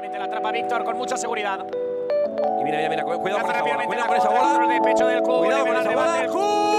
La atrapa Víctor con mucha seguridad. Y mira, mira, mira, cuidado con esa bola, cuidado con esa bola. Cuidado con esa bola.